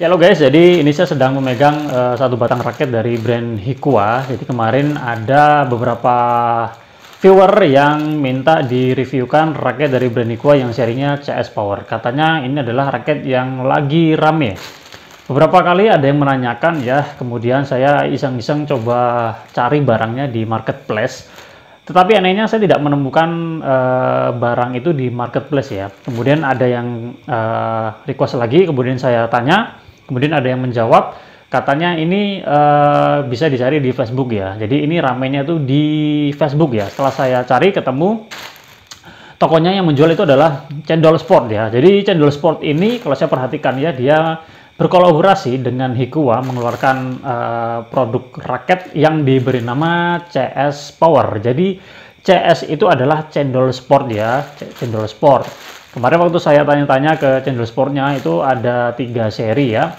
Ya lo guys, jadi ini saya sedang memegang uh, satu batang raket dari brand Hikua. Jadi kemarin ada beberapa viewer yang minta direviewkan raket dari brand Hikua yang serinya CS Power. Katanya ini adalah raket yang lagi rame. Beberapa kali ada yang menanyakan ya, kemudian saya iseng-iseng coba cari barangnya di marketplace. Tetapi anehnya saya tidak menemukan uh, barang itu di marketplace ya. Kemudian ada yang uh, request lagi, kemudian saya tanya, Kemudian ada yang menjawab, katanya ini uh, bisa dicari di Facebook ya. Jadi ini ramenya tuh di Facebook ya. Setelah saya cari ketemu tokonya yang menjual itu adalah Cendol Sport ya. Jadi Cendol Sport ini kalau saya perhatikan ya dia berkolaborasi dengan Hikua mengeluarkan uh, produk raket yang diberi nama CS Power. Jadi CS itu adalah Cendol Sport ya, Cendol Sport. Kemarin waktu saya tanya-tanya ke channel sportnya itu ada tiga seri ya.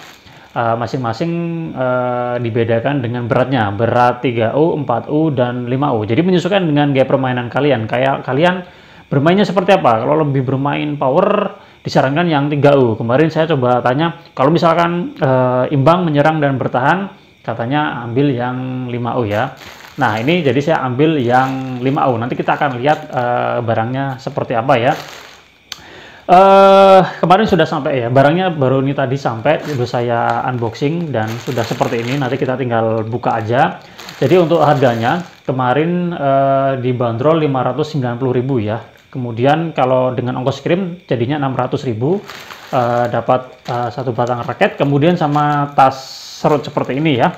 Eh, masing-masing uh, uh, dibedakan dengan beratnya, berat 3U, 4U, dan 5U. Jadi menyesuaikan dengan gaya permainan kalian. Kayak kalian bermainnya seperti apa? Kalau lebih bermain power, disarankan yang 3U. Kemarin saya coba tanya, kalau misalkan uh, imbang, menyerang, dan bertahan, katanya ambil yang 5U ya. Nah ini jadi saya ambil yang 5U. Nanti kita akan lihat uh, barangnya seperti apa ya. Uh, kemarin sudah sampai ya, barangnya baru ini tadi sampai, sudah saya unboxing dan sudah seperti ini. Nanti kita tinggal buka aja. Jadi untuk harganya kemarin uh, dibanderol 590.000 ya. Kemudian kalau dengan ongkos kirim jadinya 600.000 uh, dapat uh, satu batang raket, kemudian sama tas serut seperti ini ya.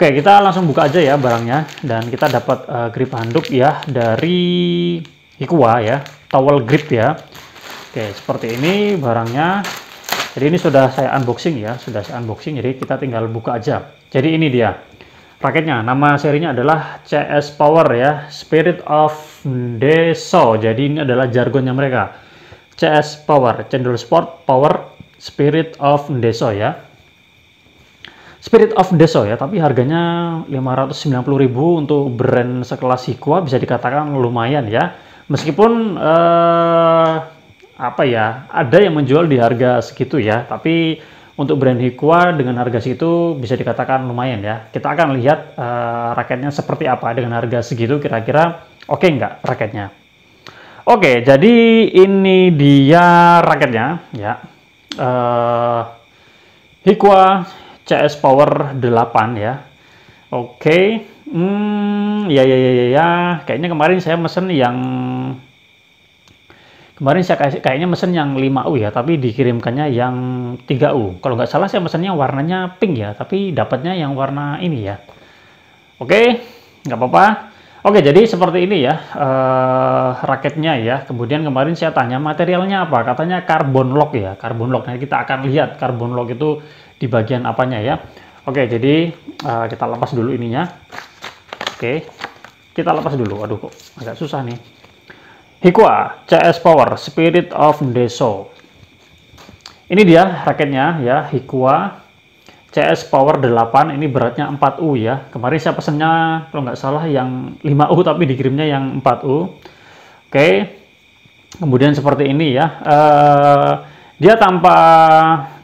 Oke, kita langsung buka aja ya barangnya dan kita dapat uh, grip handuk ya dari Hikua ya, towel grip ya. Oke, seperti ini barangnya. Jadi ini sudah saya unboxing ya, sudah saya unboxing. Jadi kita tinggal buka aja. Jadi ini dia raketnya. Nama serinya adalah CS Power ya, Spirit of Deso. Jadi ini adalah jargonnya mereka. CS Power, Cendol Sport Power Spirit of Deso ya. Spirit of Deso ya, tapi harganya 590.000 untuk brand sekelas Hikua bisa dikatakan lumayan ya. Meskipun uh, apa ya ada yang menjual di harga segitu ya tapi untuk brand Hikua dengan harga segitu bisa dikatakan lumayan ya. Kita akan lihat uh, raketnya seperti apa dengan harga segitu kira-kira. Oke okay nggak raketnya? Oke okay, jadi ini dia raketnya ya. Uh, Hikua CS Power 8 ya. Oke okay. hmm, ya ya ya ya ya. Kayaknya kemarin saya mesen yang Kemarin saya kayaknya mesen yang 5U ya, tapi dikirimkannya yang 3U. Kalau nggak salah saya mesennya warnanya pink ya, tapi dapatnya yang warna ini ya. Oke, nggak apa-apa. Oke, jadi seperti ini ya uh, raketnya ya. Kemudian kemarin saya tanya materialnya apa, katanya carbon lock ya, carbon lock. Nah, kita akan lihat carbon lock itu di bagian apanya ya. Oke, jadi uh, kita lepas dulu ininya. Oke, kita lepas dulu. Aduh kok agak susah nih. Hikua CS Power Spirit of Deso. Ini dia raketnya ya, Hikua CS Power 8 ini beratnya 4U ya. Kemarin saya pesennya kalau nggak salah yang 5U tapi dikirimnya yang 4U. Oke. Kemudian seperti ini ya. Uh, dia tanpa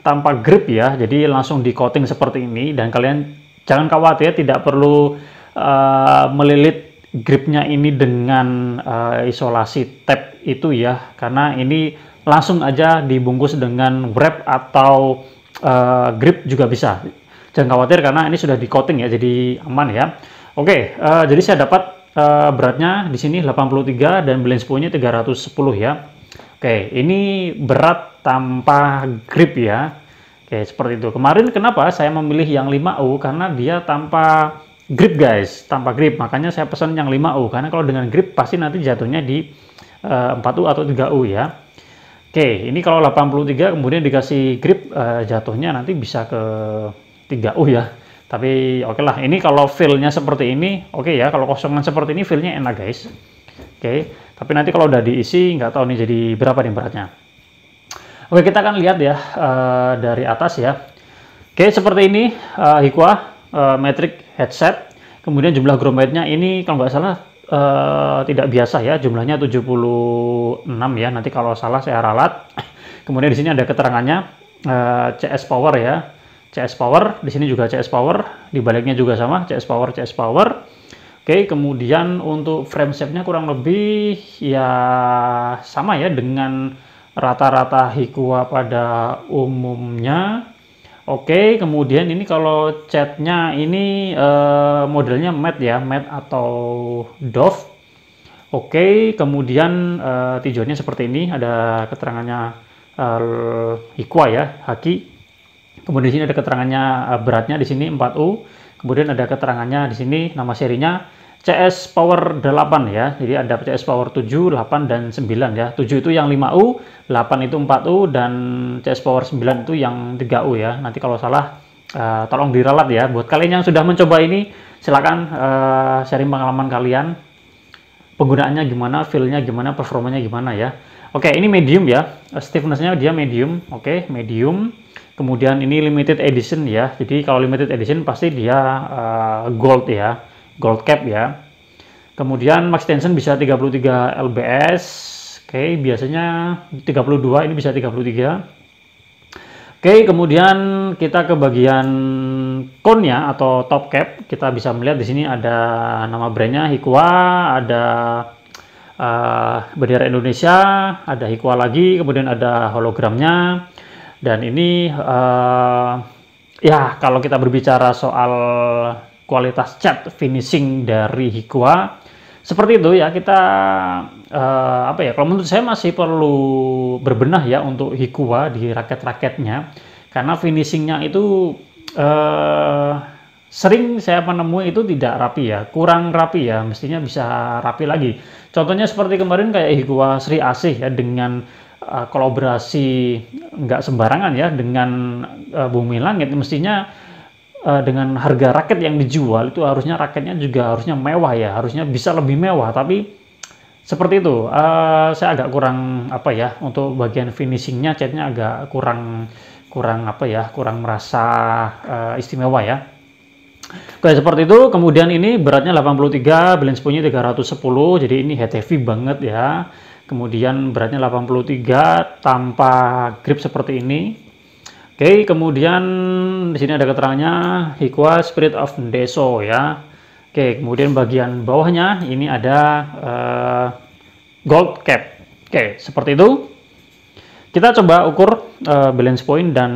tanpa grip ya. Jadi langsung di coating seperti ini dan kalian jangan khawatir tidak perlu uh, melilit gripnya ini dengan uh, isolasi tape itu ya. Karena ini langsung aja dibungkus dengan wrap atau uh, grip juga bisa. Jangan khawatir karena ini sudah di coating ya jadi aman ya. Oke uh, jadi saya dapat uh, beratnya di sini 83 dan balance point-nya 310 ya. Oke ini berat tanpa grip ya. Oke seperti itu. Kemarin kenapa saya memilih yang 5U karena dia tanpa grip guys, tanpa grip. Makanya saya pesan yang 5U karena kalau dengan grip pasti nanti jatuhnya di uh, eh, 4U atau 3U ya. Oke, ini kalau 83 kemudian dikasih grip uh, jatuhnya nanti bisa ke 3U ya. Tapi oke okay lah, ini kalau feel-nya seperti ini, oke okay ya. Kalau kosongan seperti ini feel-nya enak guys. Oke, tapi nanti kalau udah diisi nggak tahu nih jadi berapa nih beratnya. Oke, kita akan lihat ya uh, dari atas ya. Oke, seperti ini uh, Hikwa uh, metric headset. Kemudian jumlah groundnya ini kalau nggak salah uh, tidak biasa ya, jumlahnya 76 ya. Nanti kalau salah saya ralat. Kemudian di sini ada keterangannya uh, CS power ya. CS Power, di sini juga CS Power, di baliknya juga sama, CS Power, CS Power. Oke, kemudian untuk frame shape-nya kurang lebih ya sama ya dengan rata-rata Hikua pada umumnya. Oke, kemudian ini kalau catnya ini eh, modelnya matte ya, matte atau doff. Oke, kemudian eh, seperti ini, ada keterangannya eh, Hikua ya, Haki Kemudian di sini ada keterangannya uh, beratnya di sini 4U. Kemudian ada keterangannya di sini nama serinya CS Power 8 ya. Jadi ada CS Power 7, 8 dan 9 ya. 7 itu yang 5U, 8 itu 4U dan CS Power 9 itu yang 3U ya. Nanti kalau salah uh, tolong diralat ya. Buat kalian yang sudah mencoba ini silakan uh, sharing pengalaman kalian. Penggunaannya gimana, feel-nya gimana, performanya gimana ya. Oke, ini medium ya. Stiffness-nya dia medium. Oke, medium. Kemudian ini limited edition ya. Jadi kalau limited edition pasti dia uh, gold ya, gold cap ya. Kemudian max tension bisa 33 lbs. Oke, biasanya 32, ini bisa 33. Oke, kemudian kita ke bagian cone-nya atau top cap. Kita bisa melihat di sini ada nama brandnya Hikwa, ada uh, bendera Indonesia, ada Hikwa lagi, kemudian ada hologramnya. Dan ini uh, ya kalau kita berbicara soal kualitas cat finishing dari Hikwa. Seperti itu ya kita uh, apa ya kalau menurut saya masih perlu berbenah ya untuk Hikwa di raket-raketnya. Karena finishingnya itu uh, sering saya menemui itu tidak rapi ya kurang rapi ya mestinya bisa rapi lagi. Contohnya seperti kemarin kayak Hikwa Sri Asih ya dengan uh, kolaborasi nggak sembarangan ya dengan uh, Bumi Langit mestinya uh, dengan harga raket yang dijual itu harusnya raketnya juga harusnya mewah ya harusnya bisa lebih mewah. Tapi seperti itu. Uh, saya agak kurang apa ya untuk bagian finishingnya catnya agak kurang kurang apa ya kurang merasa uh, istimewa ya. Oke seperti itu. Kemudian ini beratnya 83 balance punya 310 jadi ini head heavy banget ya. Kemudian beratnya 83 tanpa grip seperti ini oke kemudian di sini ada keterangannya Hikwa Spirit of Deso ya. Oke kemudian bagian bawahnya ini ada uh, gold cap. Oke seperti itu. Kita coba ukur uh, balance point dan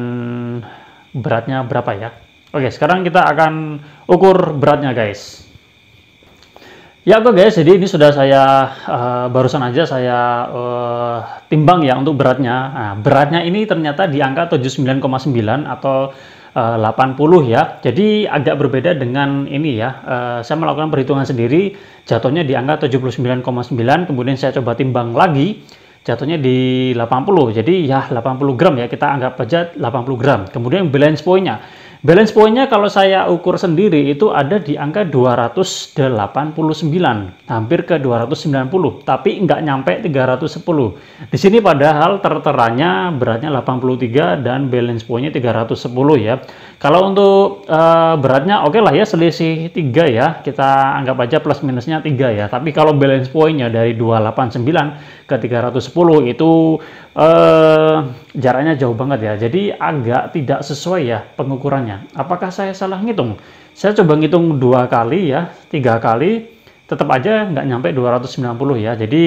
beratnya berapa ya. Oke sekarang kita akan ukur beratnya guys Ya oke guys, jadi ini sudah saya uh, barusan aja saya uh, timbang ya untuk beratnya. Nah, beratnya ini ternyata di angka 79,9 atau eh, uh, 80 ya. Jadi agak berbeda dengan ini ya. Uh, saya melakukan perhitungan sendiri, jatuhnya di angka 79,9, kemudian saya coba timbang lagi, jatuhnya di 80. Jadi ya 80 gram ya, kita anggap aja 80 gram. Kemudian balance point-nya Balance point-nya kalau saya ukur sendiri itu ada di angka 289, hampir ke 290, tapi nggak nyampe 310. Di sini padahal terteranya beratnya 83 dan balance point-nya 310 ya. Kalau untuk uh, beratnya oke okay lah ya selisih 3 ya, kita anggap aja plus minusnya 3 ya. Tapi kalau balance point-nya dari 289 ke 310 itu uh, jaraknya jauh banget ya. Jadi agak tidak sesuai ya pengukurannya. Apakah saya salah ngitung? Saya coba ngitung dua kali ya, tiga kali, tetap aja nggak nyampe 290 ya. Jadi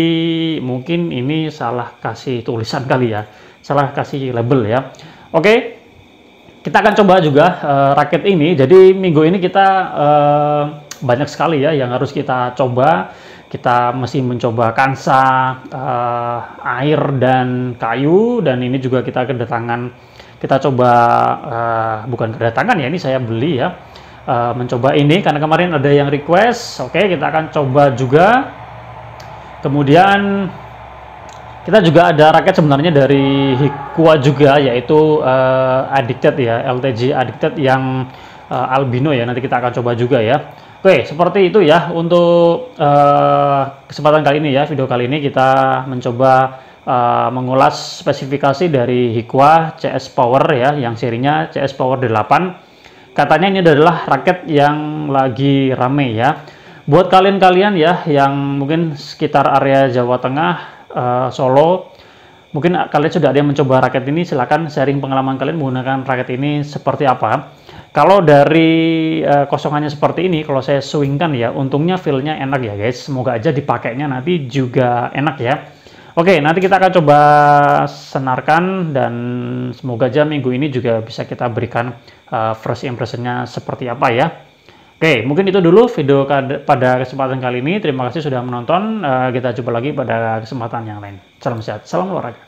mungkin ini salah kasih tulisan kali ya, salah kasih label ya. Oke, kita akan coba juga uh, rakit ini. Jadi minggu ini kita uh, banyak sekali ya yang harus kita coba. Kita masih mencoba kansa, uh, air dan kayu. Dan ini juga kita kedatangan kita coba uh, bukan kedatangan ya ini saya beli ya. Uh, mencoba ini karena kemarin ada yang request. Oke okay, kita akan coba juga. Kemudian kita juga ada raket sebenarnya dari Hikua juga yaitu uh, Addicted ya LTG Addicted yang uh, albino ya nanti kita akan coba juga ya Oke, seperti itu ya untuk uh, kesempatan kali ini ya, video kali ini kita mencoba uh, mengulas spesifikasi dari Hikwa CS Power ya, yang serinya CS Power 8. Katanya ini adalah raket yang lagi rame ya. Buat kalian-kalian ya yang mungkin sekitar area Jawa Tengah, uh, Solo, Mungkin kalian sudah ada yang mencoba raket ini, silahkan sharing pengalaman kalian menggunakan raket ini seperti apa. Kalau dari uh, kosongannya seperti ini, kalau saya swingkan ya, untungnya feel-nya enak ya guys. Semoga aja dipakainya nanti juga enak ya. Oke, nanti kita akan coba senarkan dan semoga aja minggu ini juga bisa kita berikan uh, first impressionnya seperti apa ya. Oke, mungkin itu dulu video pada kesempatan kali ini. Terima kasih sudah menonton. Uh, kita jumpa lagi pada kesempatan yang lain. Salam sehat, salam olahraga.